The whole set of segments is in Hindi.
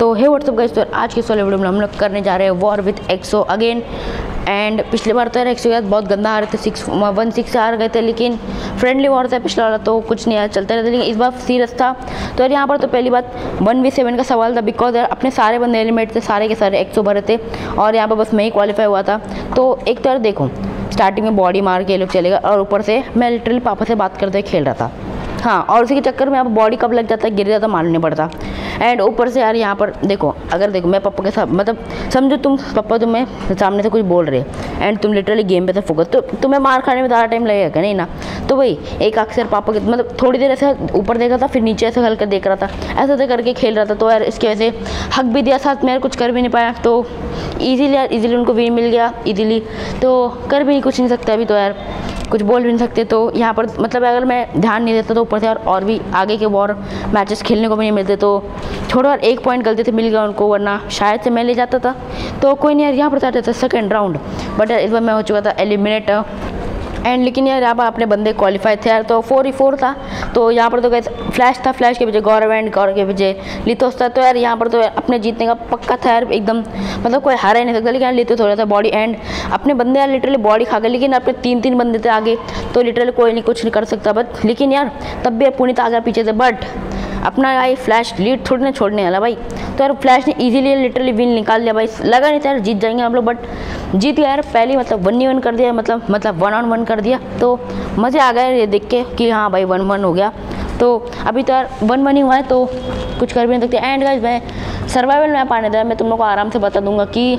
तो हे व्हाट्सअप गाइस तो आज की सोलो वीडियो में हम लोग करने जा रहे हैं war with Exo again and पिछले बार तो यार एक्सो के बहुत गंदा आ रहे थे सिक्स वन सिक्स हार गए थे, लेकिन फ्रेंडली वॉर था पिछला वाला तो कुछ नहीं आया चलता रहता, लेकिन इस बार सीरियस था. तो यार यहाँ पर तो पहली बात वन वी सेवन का सवाल था बिकॉज़ यार अपने सारे बंदे एलिमेंट थे, सारे के सारे एक्सो भरे थे, और यहाँ पर बस मैं ही क्वालिफाई हुआ था. तो एक तो यार देखो स्टार्टिंग में बॉडी मार के ये लोग चलेगा और ऊपर से मैं लिटरली पापा से बात करते खेल रहा था. हाँ और उसी के चक्कर में अब बॉडी कब लग जाता है, गिर जाता मारने पड़ता. एंड ऊपर से यार यहाँ पर देखो अगर देखो मैं पापा के साथ मतलब समझो तुम पापा तुम्हें सामने से कुछ बोल रहे एंड तुम लिटरली गेम पे से फोकस तो तुम्हें मार खाने में ज़्यादा टाइम लगेगा नहीं ना? तो वही एक अक्सर पापा के मतलब थोड़ी देर ऐसे ऊपर देखा था फिर नीचे ऐसे हल्का देख रहा था ऐसे ऐसे करके खेल रहा था तो यार इसकी वजह से हक भी दिया साथ में कुछ कर भी नहीं पाया तो ईजीली यार ईजीली उनको विन मिल गया ईजीली तो कर भी नहीं कुछ नहीं सकता अभी तो यार कुछ बोल भी नहीं सकते तो यहाँ पर मतलब अगर मैं ध्यान नहीं देता तो ऊपर से और, और भी आगे के वॉर मैचेस खेलने को भी नहीं मिलते तो थोड़ा और एक पॉइंट गलती से मिल गया उनको, वरना शायद से मैं ले जाता था। तो कोई नहीं यार, यहाँ पर जाते थे सेकेंड राउंड बट इस बार मैं हो चुका था एलिमिनेट एंड लेकिन यार, यहाँ पर अपने बंदे क्वालिफाई थे यार तो फोर ही फोर था। तो यहाँ पर तो गए फ्लैश था फ्लैश के पीछे गौरव एंड गौरव के पीछे लिथोस था। तो यार, यहाँ पर तो अपने जीतने का पक्का था यार, एकदम मतलब कोई हारा ही नहीं सकता। लेकिन यार लिथोस हो रहा था बॉडी एंड अपने बंदे यार लिटरली बॉडी खा गए, लेकिन अपने तीन तीन बंदे थे आगे तो लिटरली कोई नहीं, कुछ नहीं कर सकता। बट लेकिन यार, तब भी पुनीत आगे पीछे थे बट अपना भाई फ्लैश लीड थोड़ी ना छोड़ने वाला भाई। तो यार फ्लैश ने इजीली लिटरली विन निकाल लिया भाई। लगा नहीं था यार जीत जाएँगे हम लोग बट जीत गया यार, पहले मतलब वन ही वन कर दिया मतलब मतलब वन ऑन वन कर दिया। तो मज़े आ गए ये देख के कि हाँ भाई वन वन हो गया। तो अभी तो यार वन वन ही हुआ है तो कुछ कर भी नहीं सकते। एंड गाइज़ मैं सर्वाइवल मैप आने दिया मैं तुम लोग को आराम से बता दूँगा कि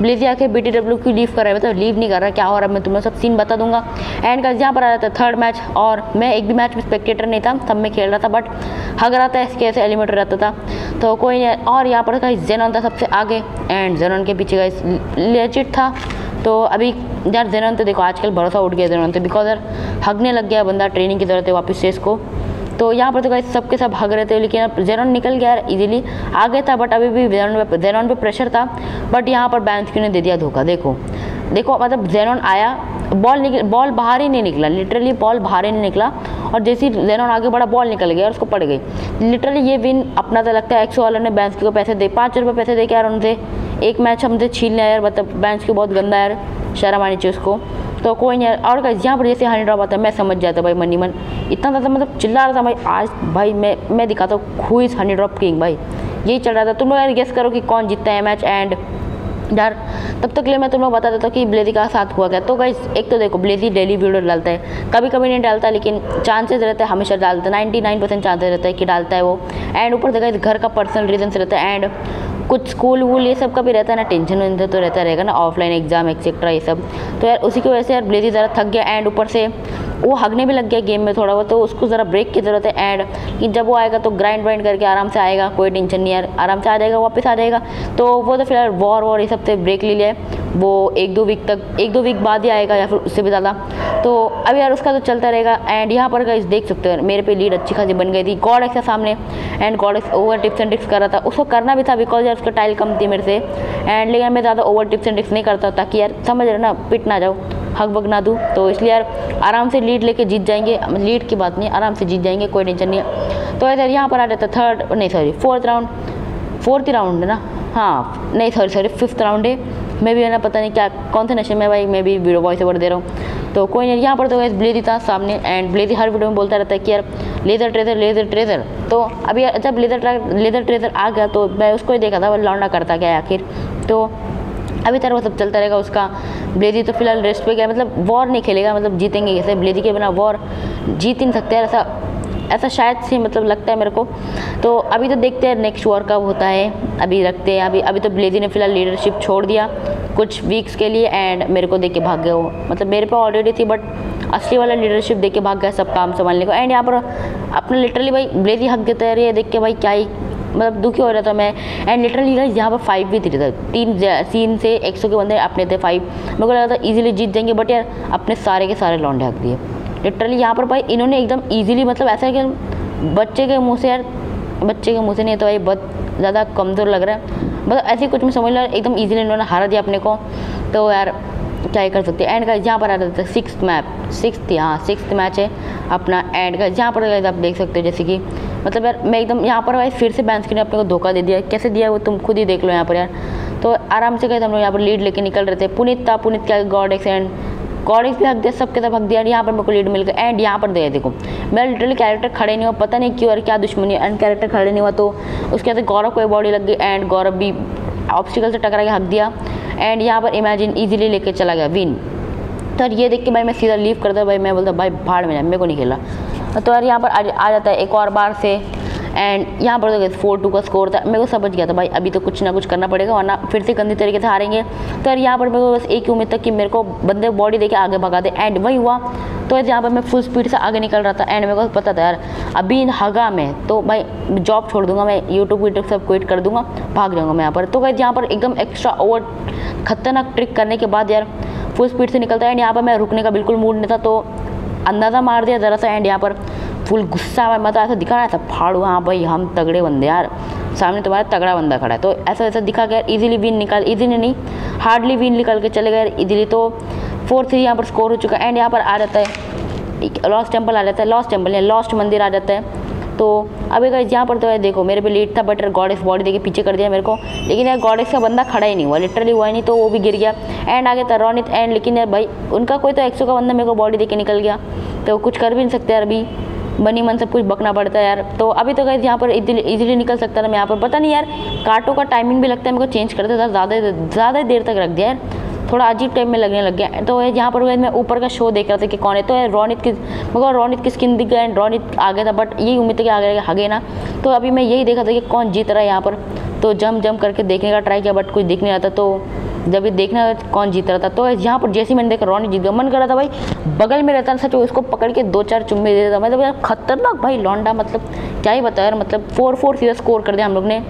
ब्लेजी आके बी टी डब्ल्यू की लीव कर रहा है। मतलब लीव नहीं कर रहा, क्या हो रहा है? मैं तुम्हें सब सीन बता दूँगा। एंड का यहाँ पर आ रहा था थर्ड मैच और मैं एक भी मैच में स्पेक्टेटर नहीं था, तब मैं खेल रहा था बट हग रहा था, इसके ऐसे एलिमेटर रहता था। तो कोई नहीं, और यहाँ पर कहीं जेनॉन था सबसे आगे एंड जेनॉन के पीछे का लेचिट था। तो अभी यार जेनॉन तो देखो, आजकल भरोसा उठ गया जेनॉन तो बिकॉज़ यार, हगने लग गया बंदा ट्रेनिंग की ज़रूरत है वापस से इसको। तो यहाँ पर तो गाइस सबके सब भाग रहे थे, लेकिन अब जेनॉन निकल गया इजीली आ गया था बट अभी भी जेनॉन पे जेनॉन पे प्रेशर था बट यहाँ पर बैंसक्यू ने दे दिया धोखा, देखो। देखो मतलब जेनॉन आया बॉल निकल बॉल बाहर ही नहीं निकला लिटरली बॉल बाहर ही नहीं निकला, और जैसे ही जेनॉन आगे बढ़ा बॉल निकल गया और उसको पड़ गई। लिटरली ये विन अपना तो लगता है एक्सो वाले ने बैंस को पैसे दे, पाँच रुपये पैसे दे के यार उनसे। एक मैच हमसे छीन लिया यार मतलब बैंस को बहुत गंदा यार, शर्म आनी चाहिए उसको। तो कोई नहीं, और यहाँ पर जैसे हंड्रेड ड्रॉप आता है मैं समझ जाता भाई मनी मन। इतना ज़्यादा मतलब चिल्ला रहा था भाई, आज भाई मैं मैं दिखाता हूँ who is hundred drop king भाई? यही चल रहा था। तुम लोग यार गेस करो कि कौन जीतता है मैच एंड यार, तब तक के लिए मैं तुम लोग बता देता हूँ कि ब्लेजी का साथ हुआ क्या। तो गाइस एक तो देखो ब्लेजी डेली वीडियो डालता है। कभी कभी नहीं डालता, लेकिन चांसेस रहते हैं, हमेशा डालता है। नाइन्टी नाइन परसेंट चांसेस रहता है कि डालता है वो। एंड ऊपर से घर का पर्सनल रीजन रहता है। एंड कुछ स्कूल वूल ये सब का भी रहता है ना, टेंशन वेंशन तो रहता रहेगा ना, ऑफलाइन एग्ज़ाम एक्सेट्रा ये सब। तो यार उसी की वजह से यार ब्लेजी ज़्यादा थक गया एंड ऊपर से वो हगने भी लग गया गेम में थोड़ा बहुत तो उसको ज़रा ब्रेक की ज़रूरत है एंड कि जब वो आएगा तो ग्राइंड वाइंड करके आराम से आएगा, कोई टेंशन नहीं यार आराम से आ जाएगा, वापस आ जाएगा। तो वो तो फ़िलहाल वॉर वॉर ये सबसे ब्रेक ले लिया है। वो एक दो वीक तक, एक दो वीक बाद ही आएगा या फिर उससे भी ज़्यादा। तो अब यार उसका तो चलता रहेगा एंड यहाँ पर गाइस देख सकते हो, मेरे पे लीड अच्छी खासी बन गई थी गॉड एक्स सामने and god X over tips and ticks कर रहा था। उसको करना भी था बिकॉज़ यार उसका टाइल कम थी मेरे से एंड लेकिन मैं ज़्यादा ओवर टिप्स एंड टिक्स नहीं करता ताकि यार समझ रहे ना पिट ना जाओ हक बग ना दूँ तो इसलिए यार आराम से लीड लेके जीत जाएँगे। लीड की बात नहीं, आराम से जीत जाएँगे, कोई टेंशन नहीं। तो यार यहाँ पर आ जाता थर्ड नहीं sorry fourth round fourth round है ना? हाँ नहीं सॉरी सॉरी फिफ्थ राउंड है। मैं भी है ना पता नहीं क्या, कौन से नशे में भाई मैं भी वीडियो वॉइस ओवर दे रहा हूँ। तो कोई नहीं यहाँ पर तो वैसे ब्लेजी था सामने एंड ब्लेजी हर वीडियो में बोलता रहता है कि यार लेज़र ट्रेजर लेज़र ट्रेजर तो अभी जब लेज़र लेज़र ट्रेजर आ गया तो मैं उसको ही देखा था, वो लौंडा करता गया आखिर। तो अभी तरह वो सब चलता रहेगा उसका। ब्लेजी तो फ़िलहाल रेस्ट पे गया मतलब वॉर नहीं खेलेगा मतलब जीतेंगे कैसे? ब्लेजी के बिना वॉर जीत ही नहीं सकते ऐसा ऐसा शायद से मतलब लगता है मेरे को। तो अभी तो देखते हैं नेक्स्ट वॉर कब होता है, अभी रखते हैं, अभी अभी तो ब्लेजी ने फ़िलहाल लीडरशिप छोड़ दिया कुछ वीक्स के लिए एंड मेरे को देख के भाग गए वो। मतलब मेरे पे ऑलरेडी थी बट असली वाला लीडरशिप देख के भाग गया सब काम संभालने को। एंड यहाँ पर अपने लिटरली भाई ब्लेजी हक देता है देख के भाई क्या ही मतलब दुखी हो रहा था मैं। एंड लिटरली गाइस यहाँ पर फाइव भी थे तीन सीन से एक सौ के बंदे अपने थे फाइव मेरे को लगा था इजीली जीत जाएँगे बट यार अपने सारे के सारे लौंडे हक दिए। लिटरली यहाँ पर भाई इन्होंने एकदम ईजिली मतलब ऐसा है कि बच्चे के मुँह से यार, बच्चे के मुँह से नहीं तो भाई बहुत ज़्यादा कमज़ोर लग रहा है। मतलब ऐसे कुछ मैं समझ लो एकदम ईजिली इन्होंने हारा दिया अपने को। तो यार क्या ही कर सकते। हैं एंड का जहाँ पर आ जाता था सिक्स मैप सिक्स हाँ सिक्स मैच है अपना। एंड का जहाँ पर आप देख सकते हो जैसे कि मतलब यार, मैं एकदम यहाँ पर भाई फिर से बैंस ने अपने को धोखा दे दिया। कैसे दिया वो? तुम खुद ही देख लो यहाँ पर यार। तो आराम से कहते हम लोग यहाँ पर लीड लेके निकल रहे थे। पुनित था, पुनित क्या गॉड एक्स एंड गॉडिक्स भी हक दिया सबके सब हक दिया। यहाँ पर मेरे को लीड मिल गया। एंड यहाँ पर दे देखो। मेरा लिटरली कैरेक्टर खड़े नहीं हुआ, पता नहीं क्यों और क्या दुश्मनी एंड कैरेक्टर खड़े नहीं हुआ तो उसके बाद गौरव को बॉडी लग गई। एंड गौरव भी ऑब्स्टिकल से टकरा के हक दिया। एंड यहाँ पर इमेजिन ईजिली लेके चला गया। विन तो ये देख के भाई मैं सीधा लीव करता भाई मैं बोलता, भाई भाड़ में जाए मेरे को नहीं खेला तो यार यहाँ पर आ आ जाता है एक और बार से। एंड यहाँ पर तो फोर टू का स्कोर था। मेरे को समझ गया था भाई, अभी तो कुछ ना कुछ करना पड़ेगा, वरना फिर से गंदी तरीके से हारेंगे। तो यार यहाँ पर मेरे को बस एक ही उम्मीद था कि मेरे को बंदे बॉडी देके आगे भगा दे। एंड वही हुआ। तो यार यहाँ पर मैं फुल स्पीड से आगे निकल रहा था। एंड मेरे को पता था यार, अभी हगा में तो भाई जॉब छोड़ दूँगा मैं यूट्यूब वीट्यूब सब क्विट कर दूँगा, भाग जाऊँगा मैं यहाँ पर। तो भाई यहाँ पर एकदम एक्स्ट्रा ओवर खतरनाक ट्रिक करने के बाद यार फुल स्पीड से निकलता है। एंड यहाँ पर मैं रुकने का बिल्कुल मूड नहीं था तो अंदाज़ा मार दिया, ज़रा सा एंड यहाँ पर फुल गुस्सा में मतलब ऐसा दिखा रहा था फाड़ू हाँ भाई, हम तगड़े बंदे यार, सामने तुम्हारा तगड़ा बंदा खड़ा है। तो ऐसा ऐसा दिखा गया इजीली विन निकाल इजीली नहीं हार्डली विन निकाल के चले गए इजीली तो फोर थ्री यहाँ पर स्कोर हो चुका है एंड यहाँ पर आ जाता है लॉस्ट टेंपल आ जाता है लॉस्ट टेंपल या लॉस्ट मंदिर आ जाता है। तो अभी गए यहाँ पर तो है देखो, मेरे पे लीड था बट गॉडेस बॉडी देके पीछे कर दिया मेरे को। लेकिन यार गॉडेस का बंदा खड़ा ही नहीं हुआ लिटरली हुआ नहीं तो वो भी गिर गया। एंड आगे था रोनित एंड लेकिन यार भाई, उनका कोई तो एक्सो का बंदा मेरे को बॉडी देके निकल गया। तो कुछ कर भी नहीं सकते यार अभी। बनी मन सब कुछ बकना पड़ता है यार। तो अभी तो गए यहाँ पर इजीली निकल सकता था मैं यहाँ पर। पता नहीं यार, काटो का टाइमिंग भी लगता है, मेरे को चेंज करते था ज़्यादा ज़्यादा देर तक रख दिया यार। थोड़ा अजीब टाइम में लगने लग गया। तो यहाँ पर मैं ऊपर का शो देख रहा था कि कौन है। तो रोनित की मगर रोनित की स्किन दिख गया एंड रोनित आ गया था बट यही उम्मीद थी कि आ आगे हगे ना। तो अभी मैं यही देखा था कि कौन जीत रहा है यहाँ पर। तो जम जम करके देखने का ट्राई किया बट कुछ दिख नहीं रहा था। तो जब ये देखना कौन जीत रहा था। तो यहाँ पर जैसे मैंने देखा रोनी जीत गया। मन कर रहा था, भाई, बगल में रहता था सच उसको पकड़ के दो चार चुम्बे दे देता मतलब यार, खतरनाक भाई, लौंडा मतलब क्या ही बताया मतलब फोर फोर सीधा स्कोर कर दिया हम लोग ने।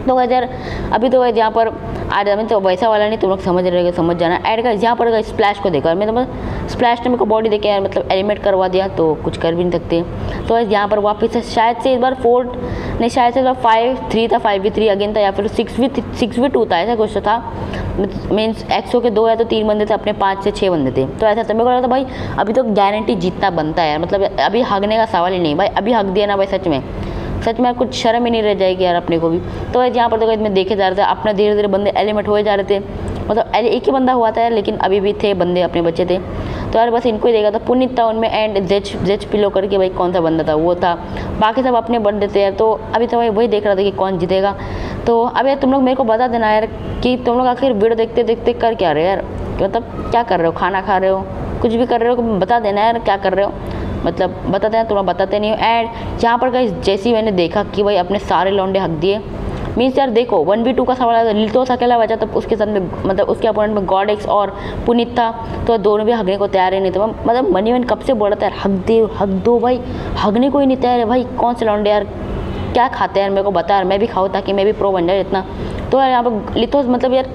तो यार, अभी तो वैसे यहाँ पर आ जाए तो वैसा वाला नहीं, तुम लोग समझ रहे समझ जाना। ऐड का यहाँ पर स्प्लैश को देखा। मैं तो मतलब स्प्लैश ने मेरे को बॉडी देखे यार मतलब एलिमेंट करवा दिया तो कुछ कर भी नहीं सकते। तो यहाँ पर वापस शायद से इस बार फोर नहीं, शायद से फाइव थ्री था फाइव वी थ्री अगेन था, या फिर six v six v two था, ऐसा कुछ तो था। मीन्स एक्सो के दो या तो तीन बंदे थे, अपने पाँच से छः बंदे थे। तो ऐसा था, मेरे को लगा था, भाई, अभी तो गारंटी जीतना बनता है मतलब अभी हगने का सवाल ही नहीं भाई, अभी हक दिया ना भाई, सच में। सच में कुछ शर्म ही नहीं रह जाएगी यार अपने को भी। तो यहाँ पर तो मैं देखे जा रहे थे, अपना धीरे धीरे बंदे एलिमेंट हुए जा रहे थे। मतलब एक ही बंदा हुआ था यार, लेकिन अभी भी थे बंदे, अपने बच्चे थे। तो यार बस इनको ही देखा था, पुनित था उनमें एंड जेच जेच पिलो करके भाई कौन सा बंदा था, वो था। बाकी सब अपने बंदे थे यार तो अभी तो भाई वही देख रहा था कि कौन जीतेगा। तो अब यार तुम लोग मेरे को बता देना यार कि तुम लोग आखिर वीडियो देखते देखते कर क्या रहे यार? मतलब क्या कर रहे हो, खाना खा रहे हो? कुछ भी कर रहे हो बता देना यार क्या कर रहे हो? मतलब बताते हैं तुम बताते नहीं हो। एंड यहाँ पर कहीं जैसी मैंने देखा कि भाई अपने सारे लौंडे हक दिए मीन्स यार देखो वन बी टू का सवाल है लिटोस अकेला बचा तब उसके साथ में मतलब उसके अपोनेंट में गॉड एक्स और पुनित था तो दोनों भी हगने को तैयार ही नहीं थे। मतलब मनी वन कब से बोल रहा था, यार हक दे, हक दो भाई, हगने को ही नहीं तैयार है भाई, कौन से लौंडे यार, क्या खाते हैं यार, मेरे को बता यार, मैं भी खाऊँ ताकि मैं भी प्रो बन जाए इतना। तो यार यहाँ पर लिथोस मतलब यार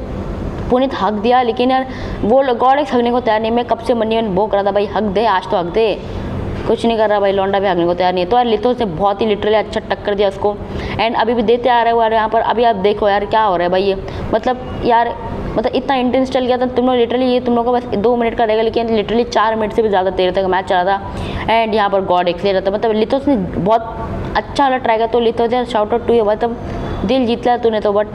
पुनित हक दिया, लेकिन यार वो गॉड एक्स हगने को तैयार नहीं, मैं कब से मनी वन भोग रहा था, भाई हक दे, आज तो हक दे। कुछ नहीं कर रहा भाई, लौंडा भी भागने को तैयार नहीं है। तो यार लिथो से बहुत ही लिटरली अच्छा टक्कर दिया उसको। एंड अभी भी देते आ रहे हो यार यहाँ पर। अभी आप देखो यार क्या हो रहा है भाई ये। मतलब यार मतलब इतना इंटेंस चल गया था, तुम लोग लिटरली ये तुम लोग को बस दो मिनट का रहेगा, लेकिन लिटरली चार मिनट से भी ज़्यादा देर तक मैच चला था। एंड यहाँ पर गॉड एक्स ले था। मतलब लिथोस ने बहुत अच्छा वाला ट्राई किया तो लिथोस यार शाउट आउट टू ये मतलब दिल जीत लिया तूने तो बट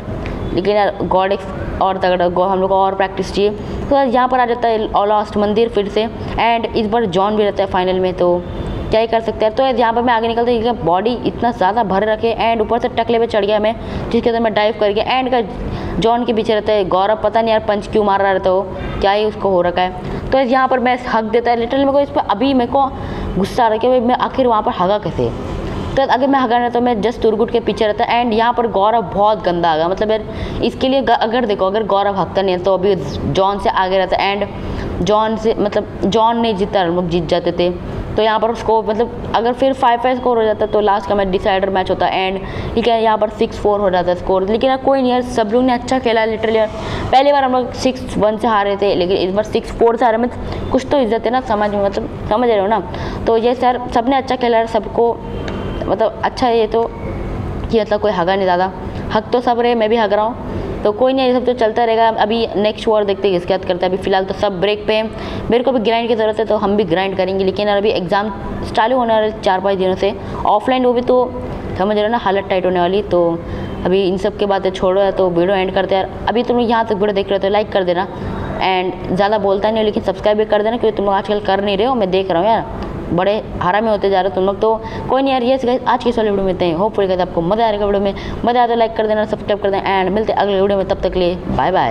लेकिन यार गॉड एक्स और तगड़ा, हम लोग को और प्रैक्टिस चाहिए। तो यहाँ पर आ जाता है लास्ट मंदिर फिर से एंड इस बार जॉन भी रहता है फाइनल में तो क्या ही कर सकते हैं। तो यहाँ पर मैं आगे निकलता हूँ बॉडी इतना ज़्यादा भर रखे एंड ऊपर से टकले पे चढ़ गया मैं, जिसके अंदर मैं डाइव कर गया एंड का जॉन के पीछे रहता है गौरव, पता नहीं यार पंच क्यों मार रहा रहता हो क्या ही उसको हो रखा है। तो यहाँ पर मैं हक देता है लिटरल मेरे को इस पर अभी मेरे को गुस्सा आ रहा है कि मैं आखिर वहाँ पर हगा कैसे? तो अगर मैं हगा रहता तो मैं जस्ट तुरगुट के पीछे रहता एंड यहाँ पर गौरव बहुत गंदा आ गया। मतलब यार, इसके लिए अगर देखो, अगर गौरव हकता नहीं तो अभी जॉन से आगे रहता एंड जॉन से मतलब जॉन नहीं जीतता हम लोग जीत जाते थे। तो यहाँ पर स्कोर मतलब अगर फिर फाइव फाइव स्कोर हो जाता तो लास्ट का मैच डिसाइडर मैच होता एंड ठीक है, यहाँ पर सिक्स फोर हो जाता स्कोर लेकिन कोई नहीं यार, सब लोग ने अच्छा खेला लिटरली यार। पहली बार हम लोग सिक्स वन से हारे थे, लेकिन इस बार सिक्स फोर से हारे में कुछ तो इज़्ज़त है ना, समझ में मतलब समझ रहे हो ना? तो ये सर सबने अच्छा खेला, सबको मतलब अच्छा है ये तो कि मतलब कोई हगा नहीं ज़्यादा। हक तो सब रहे, मैं भी हग रहा हूँ। तो कोई नहीं, ये सब तो चलता रहेगा। अभी नेक्स्ट वॉर देखते हैं किसके हाथ करते हैं। अभी फ़िलहाल तो सब ब्रेक पे हैं। मेरे को भी ग्राइंड की ज़रूरत है तो हम भी ग्राइंड करेंगे। लेकिन अभी एग्ज़ाम चालू होने वाले चार पाँच दिनों से। ऑफलाइन वो भी तो समझ रहे हो ना, हालत टाइट होने वाली। तो अभी इन सब के बातें छोड़ो है तो वीडियो एंड करते यार अभी तुम लोग यहाँ तक वीडियो देख रहे हो तो लाइक कर देना। एंड ज़्यादा बोलता नहीं हो, लेकिन सब्सक्राइब भी कर देना, क्योंकि तुम लोग आजकल कर नहीं रहे हो, मैं देख रहा हूँ यार। बड़े हरा में होते जा रहे हो तुम लोग तो कोई नहीं यार, ये आज की वाली वीडियो में होप होपफुली आपको मज़ा आएगा वीडियो में। मज़ा आता है लाइक कर देना सब्सक्राइब कर देना एंड मिलते अगले वीडियो में, तब तक लिए बाय बाय